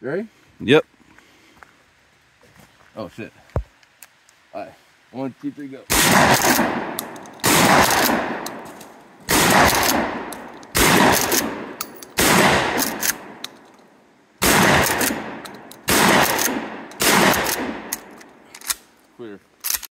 ready? Yep. Oh shit. Alright. One, two, three, go. Clear.